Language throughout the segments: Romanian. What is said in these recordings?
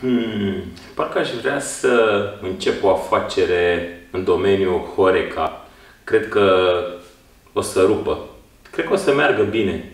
Hmm, parcă aș vrea să încep o afacere în domeniul Horeca. Cred că o să rupă. Cred că o să meargă bine.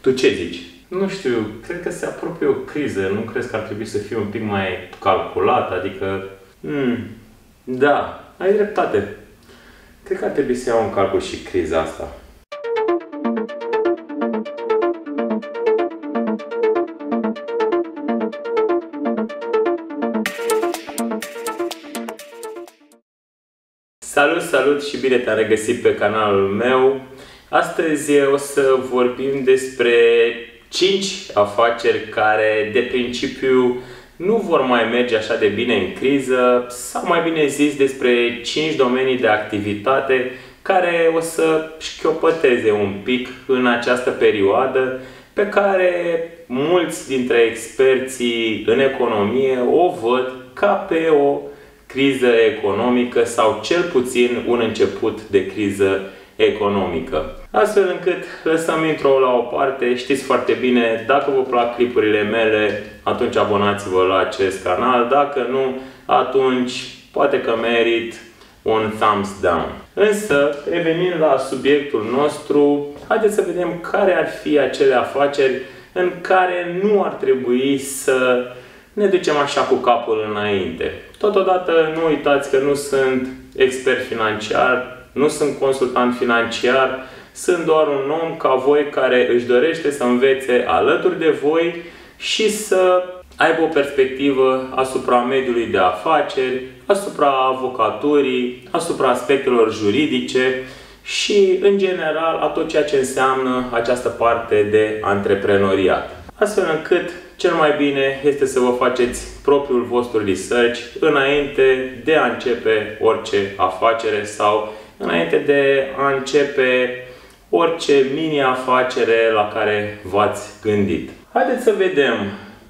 Tu ce zici? Nu știu, cred că se apropie o criză. Nu crezi că ar trebui să fie un pic mai calculat? Adică, hmm, da, ai dreptate. Cred că ar trebui să iau în calcul și criza asta. Salut, salut și bine te-am regăsit pe canalul meu. Astăzi o să vorbim despre 5 afaceri care de principiu nu vor mai merge așa de bine în criză sau mai bine zis despre 5 domenii de activitate care o să șchiopăteze un pic în această perioadă pe care mulți dintre experții în economie o văd ca pe o criză economică sau cel puțin un început de criză economică. Astfel încât lăsăm intro la o parte, știți foarte bine, dacă vă plac clipurile mele, atunci abonați-vă la acest canal, dacă nu, atunci poate că merit un thumbs down. Însă, revenind la subiectul nostru, haideți să vedem care ar fi acele afaceri în care nu ar trebui să ne ducem așa cu capul înainte. Totodată nu uitați că nu sunt expert financiar, nu sunt consultant financiar, sunt doar un om ca voi care își dorește să învețe alături de voi și să aibă o perspectivă asupra mediului de afaceri, asupra avocaturii, asupra aspectelor juridice și, în general, a tot ceea ce înseamnă această parte de antreprenoriat. Astfel încât cel mai bine este să vă faceți propriul vostru research înainte de a începe orice afacere sau înainte de a începe orice mini-afacere la care v-ați gândit. Haideți să vedem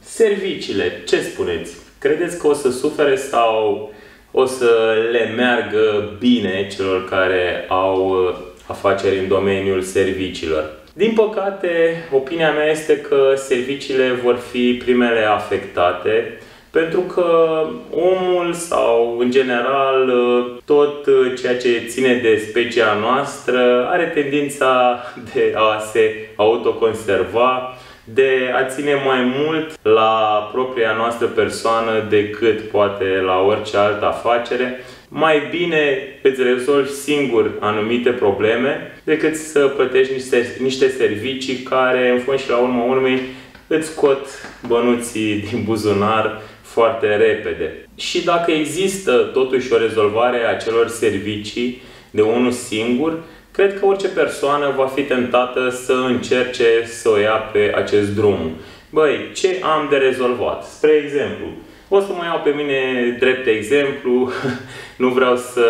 serviciile. Ce spuneți? Credeți că o să sufere sau o să le meargă bine celor care au afaceri în domeniul serviciilor? Din păcate, opinia mea este că serviciile vor fi primele afectate pentru că omul sau, în general, tot ceea ce ține de specia noastră are tendința de a se autoconserva, de a ține mai mult la propria noastră persoană decât poate la orice altă afacere mai bine îți rezolvi singur anumite probleme decât să plătești niște, niște servicii care, în fond și la urmă urmei, îți scot bănuții din buzunar foarte repede. Și dacă există totuși o rezolvare a celor servicii de unul singur, cred că orice persoană va fi tentată să încerce să o ia pe acest drum. Băi, ce am de rezolvat? Spre exemplu, o să mă iau pe mine drept exemplu, nu vreau să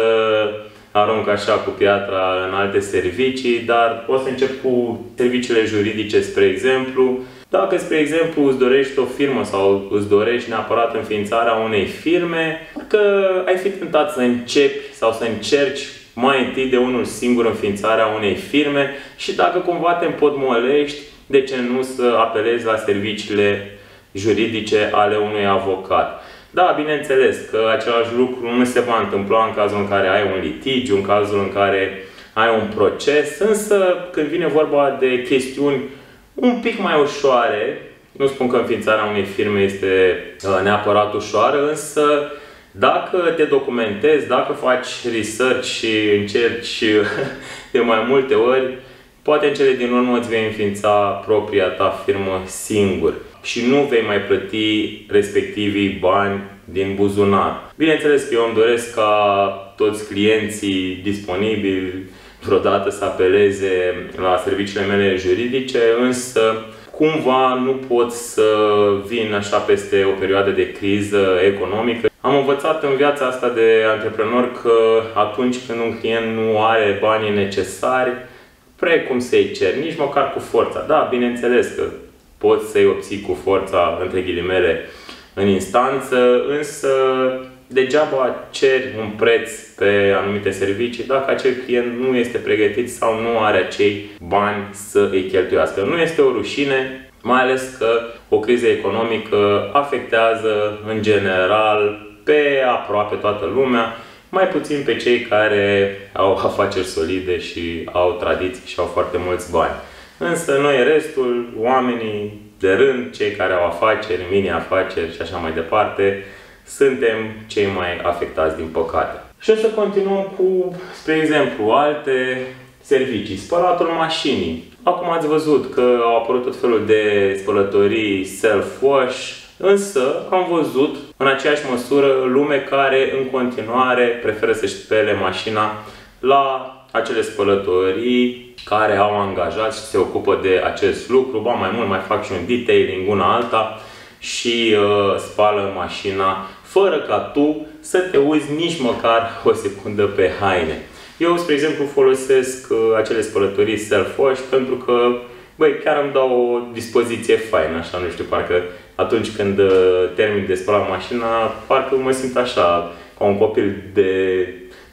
arunc așa cu piatra în alte servicii, dar o să încep cu serviciile juridice, spre exemplu. Dacă, spre exemplu, îți dorești o firmă sau îți dorești neapărat înființarea unei firme, că ai fi tentat să începi sau să încerci mai întâi de unul singur înființarea unei firme și dacă cumva te împotmolești, de ce nu să apelezi la serviciile juridice ale unui avocat. Da, bineînțeles că același lucru nu se va întâmpla în cazul în care ai un litigiu, în cazul în care ai un proces, însă când vine vorba de chestiuni un pic mai ușoare, nu spun că înființarea unei firme este uh, neapărat ușoară, însă dacă te documentezi, dacă faci research și încerci de mai multe ori, poate în cele din urmă îți vei înființa propria ta firmă singur și nu vei mai plăti respectivii bani din buzunar. Bineînțeles că eu îmi doresc ca toți clienții disponibili vreodată să apeleze la serviciile mele juridice, însă cumva nu pot să vin așa peste o perioadă de criză economică. Am învățat în viața asta de antreprenor că atunci când un client nu are banii necesari, precum să-i cer, nici măcar cu forța. Da, bineînțeles că poți să-i obții cu forța, între ghilimele, în instanță, însă degeaba ceri un preț pe anumite servicii dacă acel client nu este pregătit sau nu are acei bani să îi cheltuiască. Nu este o rușine Mai ales că o criză economică afectează în general pe aproape toată lumea, mai puțin pe cei care au afaceri solide și au tradiții și au foarte mulți bani. Însă noi restul, oamenii de rând, cei care au afaceri, mini-afaceri și așa mai departe, suntem cei mai afectați din păcate. Și o să continuăm cu, spre exemplu, alte servicii. Spălatul mașinii. Acum ați văzut că au apărut tot felul de spălătorii self-wash, însă am văzut în aceeași măsură lume care în continuare preferă să-și spele mașina la acele spălătorii care au angajat și se ocupă de acest lucru, ba mai mult mai fac și un detailing una alta și uh, spală mașina fără ca tu să te uiți nici măcar o secundă pe haine. Eu, spre exemplu, folosesc uh, acele spălătorii self-wash pentru că, băi, chiar îmi dau o dispoziție faină, așa, nu știu, parcă atunci când uh, termin de spălat mașina, parcă mă simt așa, ca un copil de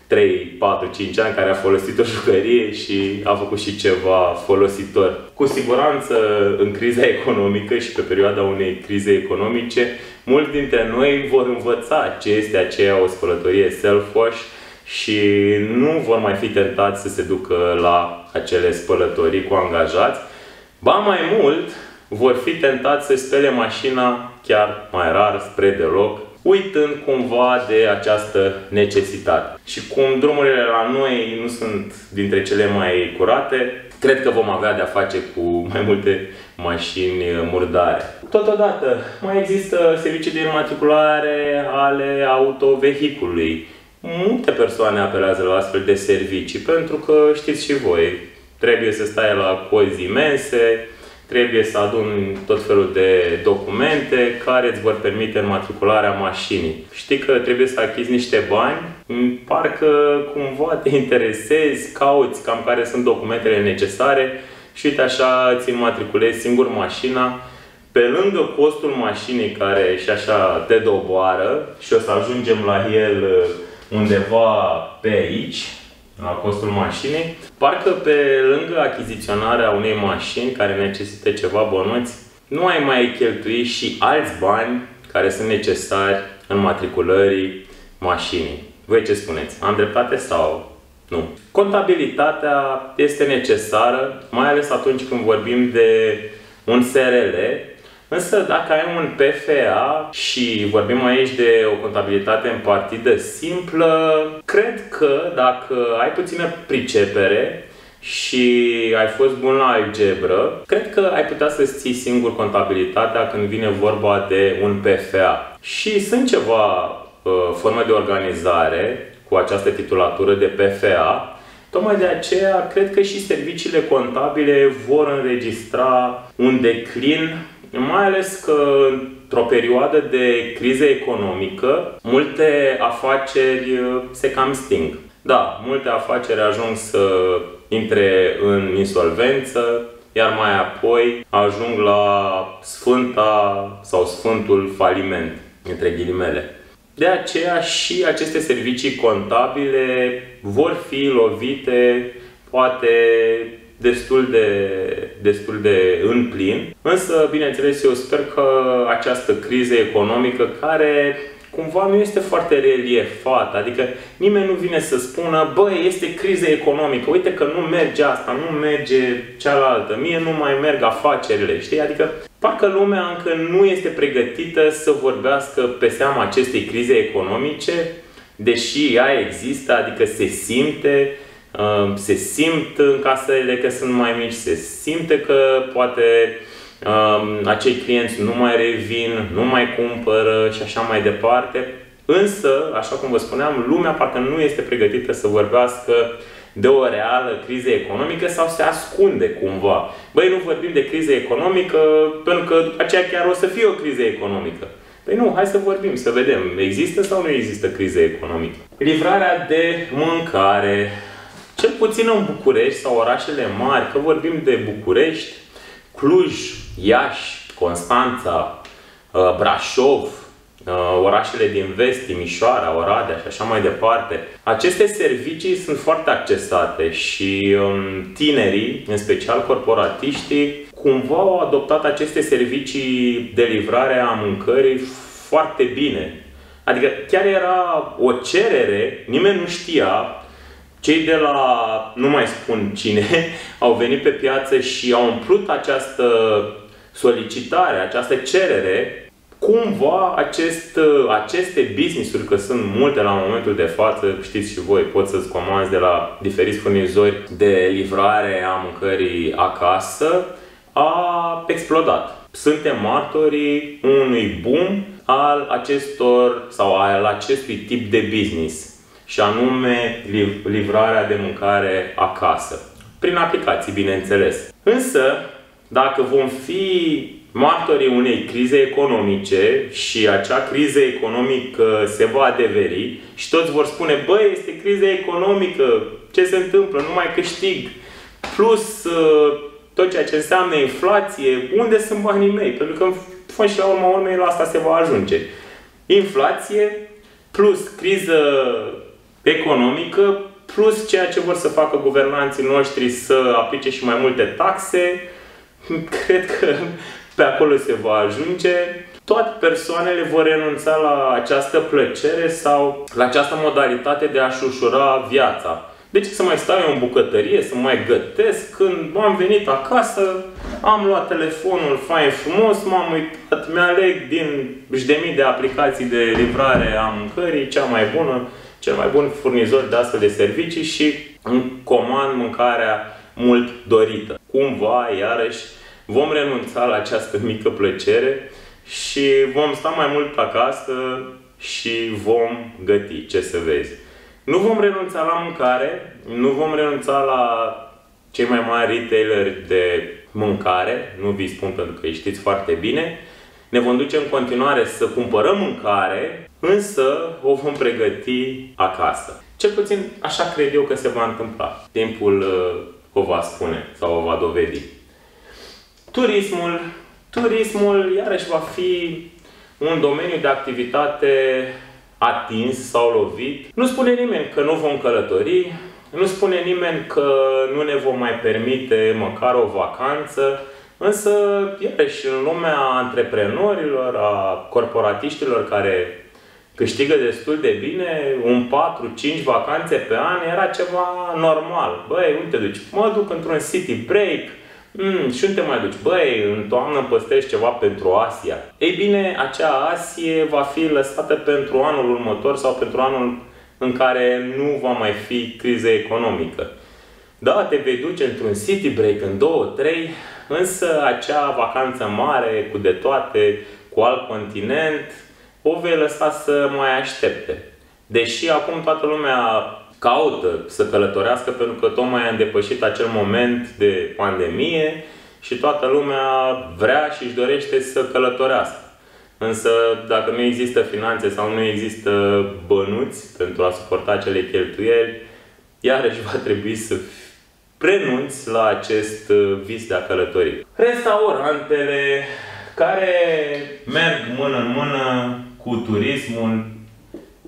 3, 4, 5 ani care a folosit o jucărie și a făcut și ceva folositor. Cu siguranță, în criza economică și pe perioada unei crize economice, mulți dintre noi vor învăța ce este aceea o spălătorie self-wash și nu vor mai fi tentați să se ducă la acele spălătorii cu angajați. Ba mai mult, vor fi tentați să spele mașina chiar mai rar, spre deloc, uitând cumva de această necesitate. Și cum drumurile la noi nu sunt dintre cele mai curate, cred că vom avea de-a face cu mai multe mașini murdare. Totodată, mai există servicii de înmatriculare ale autovehiculului. Multe persoane apelează la astfel de servicii, pentru că știți și voi, trebuie să stai la cozi imense, trebuie să adun tot felul de documente care îți vor permite înmatricularea mașinii. Știi că trebuie să achizi niște bani, parcă cumva te interesezi, cauți cam care sunt documentele necesare și uite așa îți înmatriculezi singur mașina pe lângă costul mașinii care și așa te doboară și o să ajungem la el undeva pe aici, la costul mașinii. Parcă pe lângă achiziționarea unei mașini care necesită ceva bănuți, nu ai mai cheltui și alți bani care sunt necesari în matriculării mașinii. Voi ce spuneți? Am dreptate sau nu? Contabilitatea este necesară, mai ales atunci când vorbim de un SRL Însă dacă ai un PFA și vorbim aici de o contabilitate în partidă simplă, cred că dacă ai puțină pricepere și ai fost bun la algebră, cred că ai putea să-ți ții singur contabilitatea când vine vorba de un PFA. Și sunt ceva uh, forme de organizare cu această titulatură de PFA, Tocmai de aceea, cred că și serviciile contabile vor înregistra un declin mai ales că într-o perioadă de criză economică, multe afaceri uh, se cam sting. Da, multe afaceri ajung să intre în insolvență, iar mai apoi ajung la sfânta sau sfântul faliment, între ghilimele. De aceea și aceste servicii contabile vor fi lovite poate destul de, destul de în plin. Însă, bineînțeles, eu sper că această criză economică care cumva nu este foarte reliefată, adică nimeni nu vine să spună, băi, este criză economică, uite că nu merge asta, nu merge cealaltă, mie nu mai merg afacerile, știi? Adică parcă lumea încă nu este pregătită să vorbească pe seama acestei crize economice, deși ea există, adică se simte, se simt în casele că sunt mai mici, se simte că poate acei clienți nu mai revin, nu mai cumpără și așa mai departe. Însă, așa cum vă spuneam, lumea parcă nu este pregătită să vorbească de o reală criză economică sau se ascunde cumva. Băi, nu vorbim de criză economică pentru că aceea chiar o să fie o criză economică. Păi nu, hai să vorbim, să vedem, există sau nu există criză economică. Livrarea de mâncare, cel puțin în București sau orașele mari, că vorbim de București, Cluj, Iași, Constanța, uh, Brașov, uh, orașele din vest, Timișoara, Oradea și așa mai departe. Aceste servicii sunt foarte accesate și um, tinerii, în special corporatiștii, cumva au adoptat aceste servicii de livrare a mâncării foarte bine. Adică chiar era o cerere, nimeni nu știa, cei de la, nu mai spun cine, au venit pe piață și au umplut această solicitare, această cerere, cumva acest, aceste business-uri, că sunt multe la momentul de față, știți și voi, poți să-ți comanzi de la diferiți furnizori de livrare a mâncării acasă, a explodat. Suntem martorii unui boom al acestor sau al acestui tip de business și anume livrarea de mâncare acasă. Prin aplicații, bineînțeles. Însă, dacă vom fi martorii unei crize economice și acea criză economică se va adeveri și toți vor spune, băi, este criză economică, ce se întâmplă, nu mai câștig, plus uh, tot ceea ce înseamnă inflație, unde sunt banii mei? Pentru că, fă și la urma urmei, la asta se va ajunge. Inflație plus criză economică, plus ceea ce vor să facă guvernanții noștri să aplice și mai multe taxe, cred că pe acolo se va ajunge. Toate persoanele vor renunța la această plăcere sau la această modalitate de a-și ușura viața. De ce să mai stau eu în bucătărie, să mai gătesc? Când am venit acasă, am luat telefonul fain frumos, m-am uitat, mi-aleg din de mii de aplicații de livrare a mâncării, cea mai bună, cel mai bun furnizor de astfel de servicii și îmi comand mâncarea mult dorită. Cumva, iarăși, vom renunța la această mică plăcere și vom sta mai mult acasă și vom găti, ce să vezi. Nu vom renunța la mâncare, nu vom renunța la cei mai mari retaileri de mâncare, nu vi spun pentru că știți foarte bine. Ne vom duce în continuare să cumpărăm mâncare, însă o vom pregăti acasă. Cel puțin așa cred eu că se va întâmpla. Timpul uh, o va spune sau o va dovedi. Turismul. Turismul iarăși va fi un domeniu de activitate atins sau lovit. Nu spune nimeni că nu vom călători, nu spune nimeni că nu ne vom mai permite măcar o vacanță, însă, iarăși, în lumea antreprenorilor, a corporatiștilor care câștigă destul de bine, un 4-5 vacanțe pe an era ceva normal. Băi, uite, duci, mă duc într-un city break, Mm, și unde te mai duci? Băi, în toamnă păstrezi ceva pentru Asia. Ei bine, acea Asie va fi lăsată pentru anul următor sau pentru anul în care nu va mai fi criză economică. Da, te vei duce într-un city break în 2-3, însă acea vacanță mare, cu de toate, cu alt continent, o vei lăsa să mai aștepte. Deși acum toată lumea caută să călătorească pentru că tocmai am depășit acel moment de pandemie și toată lumea vrea și își dorește să călătorească. Însă, dacă nu există finanțe sau nu există bănuți pentru a suporta acele cheltuieli, iarăși va trebui să prenunți la acest vis de a călători. Restaurantele care merg mână în mână cu turismul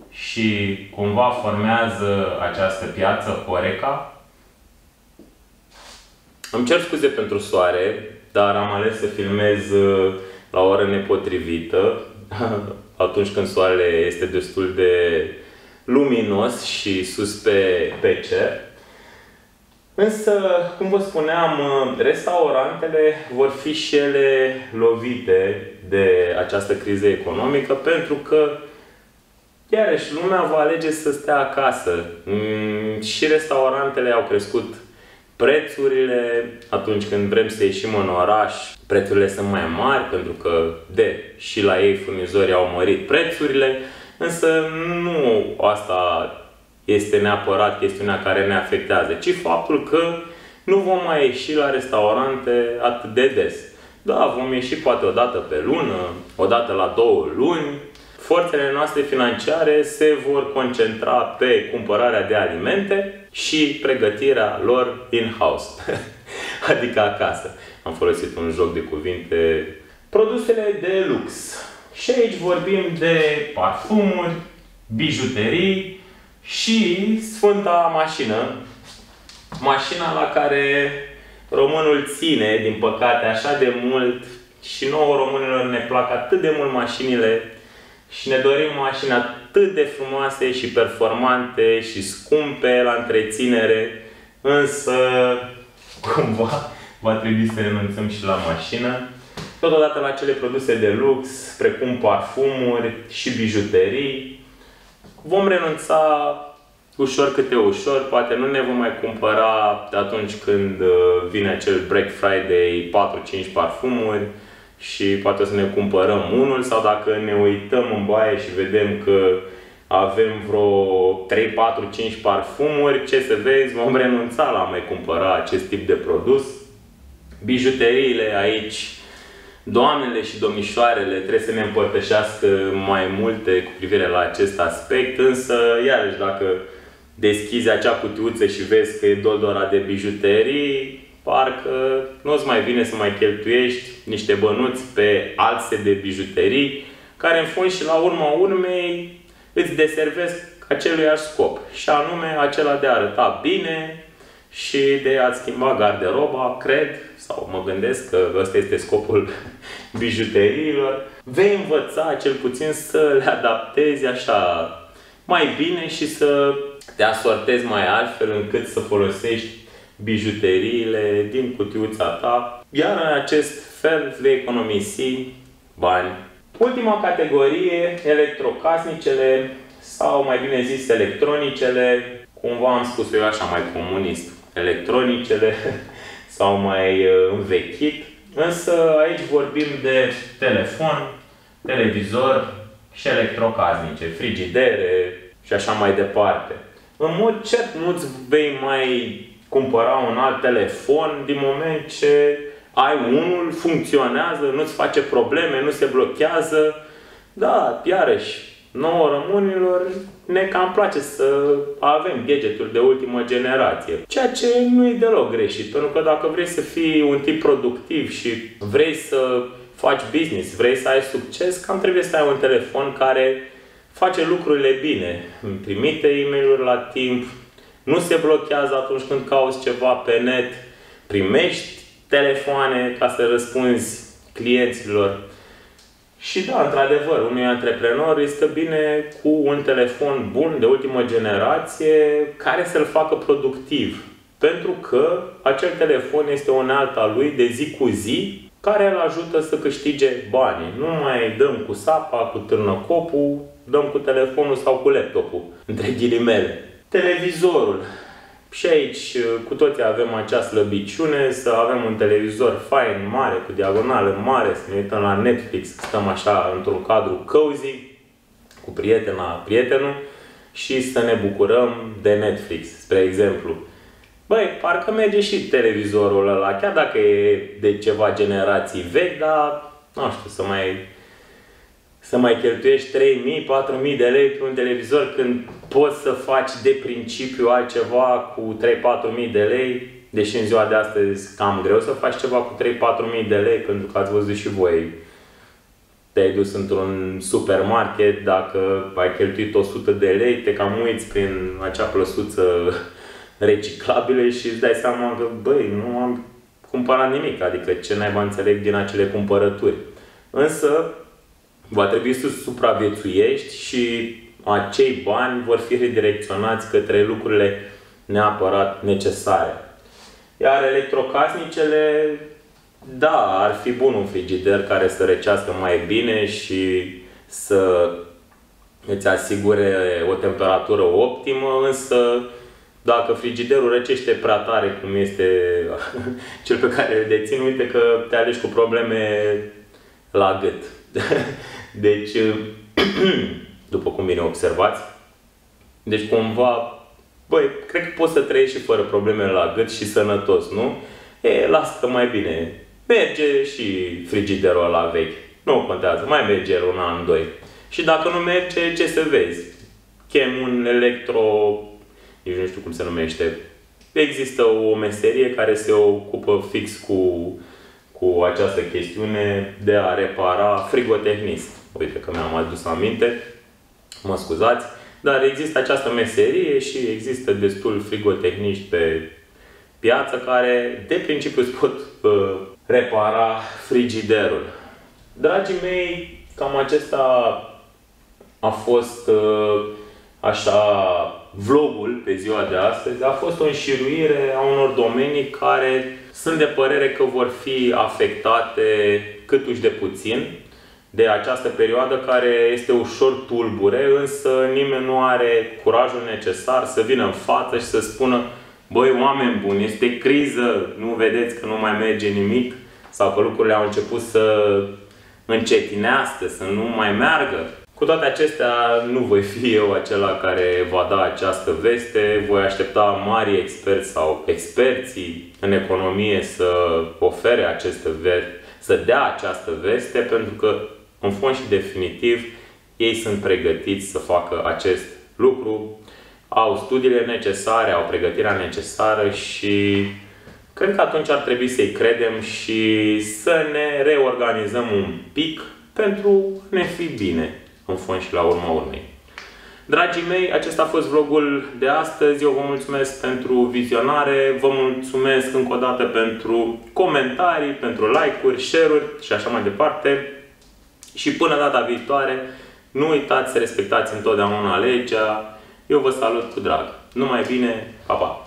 și cumva formează această piață Horeca. Îmi cer scuze pentru soare, dar am ales să filmez uh, la o oră nepotrivită, atunci când soarele este destul de luminos și sus pe, pe cer. Însă, cum vă spuneam, uh, restaurantele vor fi și ele lovite de această criză economică pentru că Iarăși, lumea va alege să stea acasă. Mm, și restaurantele au crescut prețurile atunci când vrem să ieșim în oraș. Prețurile sunt mai mari pentru că de și la ei furnizorii au mărit prețurile, însă nu asta este neapărat chestiunea care ne afectează, ci faptul că nu vom mai ieși la restaurante atât de des. Da, vom ieși poate o dată pe lună, o dată la două luni, forțele noastre financiare se vor concentra pe cumpărarea de alimente și pregătirea lor in-house, adică acasă. Am folosit un joc de cuvinte. Produsele de lux Și aici vorbim de parfumuri, bijuterii și Sfânta Mașină. Mașina la care românul ține, din păcate, așa de mult și nouă românilor ne plac atât de mult mașinile și ne dorim mașini atât de frumoase și performante și scumpe la întreținere, însă cumva va trebui să renunțăm și la mașină. Totodată la cele produse de lux, precum parfumuri și bijuterii. Vom renunța ușor câte ușor, poate nu ne vom mai cumpăra atunci când uh, vine acel Black Friday 4-5 parfumuri și poate o să ne cumpărăm unul sau dacă ne uităm în baie și vedem că avem vreo 3, 4, 5 parfumuri, ce să vezi, vom renunța la a mai cumpăra acest tip de produs. Bijuteriile aici, doamnele și domnișoarele trebuie să ne împărtășească mai multe cu privire la acest aspect, însă, iarăși, dacă deschizi acea cutiuță și vezi că e dodora de bijuterii, parcă nu-ți mai vine să mai cheltuiești niște bănuți pe alțe de bijuterii, care în fond și la urma urmei îți deservesc aceluiași scop, și anume acela de a arăta bine și de a schimba garderoba, cred, sau mă gândesc că ăsta este scopul bijuteriilor. Vei învăța cel puțin să le adaptezi așa mai bine și să te asortezi mai altfel încât să folosești bijuteriile din cutiuța ta, iar în acest fel vei economisi bani. Ultima categorie, electrocasnicele sau mai bine zis electronicele, cumva am spus eu așa mai comunist, electronicele sau mai uh, învechit, însă aici vorbim de telefon, televizor și electrocasnice, frigidere și așa mai departe. În mod cert nu-ți vei mai cumpăra un alt telefon din moment ce ai unul, funcționează, nu-ți face probleme, nu se blochează. Da, iarăși, nouă românilor ne cam place să avem gadgeturi de ultimă generație. Ceea ce nu e deloc greșit, pentru că dacă vrei să fii un tip productiv și vrei să faci business, vrei să ai succes, cam trebuie să ai un telefon care face lucrurile bine. Trimite e mail la timp, nu se blochează atunci când cauți ceva pe net, primești telefoane ca să răspunzi clienților. Și da, într-adevăr, unui antreprenor este bine cu un telefon bun, de ultimă generație, care să-l facă productiv. Pentru că acel telefon este o unealta lui de zi cu zi, care îl ajută să câștige bani. Nu mai dăm cu sapa, cu târnăcopul, dăm cu telefonul sau cu laptopul, între ghilimele. Televizorul. Și aici cu toții avem acea slăbiciune să avem un televizor fain, mare, cu diagonală mare, să ne uităm la Netflix, stăm așa într-un cadru cozy, cu prietena, prietenul, și să ne bucurăm de Netflix, spre exemplu. Băi, parcă merge și televizorul ăla, chiar dacă e de ceva generații vechi, dar, nu știu, să mai să mai cheltuiești 3.000, 4.000 de lei pe un televizor când poți să faci de principiu altceva cu 3-4.000 de lei, deși în ziua de astăzi cam greu să faci ceva cu 3-4.000 de lei, pentru că ați văzut și voi te-ai dus într-un supermarket, dacă ai cheltuit 100 de lei, te cam uiți prin acea plăsuță reciclabile și îți dai seama că, băi, nu am cumpărat nimic, adică ce naiba înțeleg din acele cumpărături. Însă, va trebui să supraviețuiești și acei bani vor fi redirecționați către lucrurile neapărat necesare. Iar electrocasnicele, da, ar fi bun un frigider care să răcească mai bine și să îți asigure o temperatură optimă, însă dacă frigiderul răcește prea tare, cum este cel pe care îl dețin, uite că te alegi cu probleme la gât. Deci, după cum bine observați, deci cumva, băi, cred că poți să trăiești și fără probleme la gât și sănătos, nu? E, lasă mai bine. Merge și frigiderul ăla vechi. Nu contează, mai merge un an, doi. Și dacă nu merge, ce să vezi? Chem un electro... Nici nu știu cum se numește. Există o meserie care se ocupă fix cu, cu această chestiune de a repara frigotehnist Uite că mi-am adus aminte, mă scuzați, dar există această meserie și există destul frigotehnici pe piață care de principiu îți pot uh, repara frigiderul. Dragii mei, cam acesta a fost uh, așa vlogul pe ziua de astăzi. A fost o înșiruire a unor domenii care sunt de părere că vor fi afectate câtuși de puțin de această perioadă care este ușor tulbure, însă nimeni nu are curajul necesar să vină în față și să spună Băi, oameni buni, este criză, nu vedeți că nu mai merge nimic? Sau că lucrurile au început să încetinească, să nu mai meargă? Cu toate acestea, nu voi fi eu acela care va da această veste, voi aștepta mari experți sau experții în economie să ofere aceste veste, să dea această veste, pentru că, în fond și definitiv, ei sunt pregătiți să facă acest lucru, au studiile necesare, au pregătirea necesară și cred că atunci ar trebui să-i credem și să ne reorganizăm un pic pentru a ne fi bine în fond și la urma urmei. Dragii mei, acesta a fost vlogul de astăzi. Eu vă mulțumesc pentru vizionare, vă mulțumesc încă o dată pentru comentarii, pentru like-uri, share-uri și așa mai departe. Și până data viitoare, nu uitați să respectați întotdeauna legea. Eu vă salut cu drag. Numai bine, pa, pa!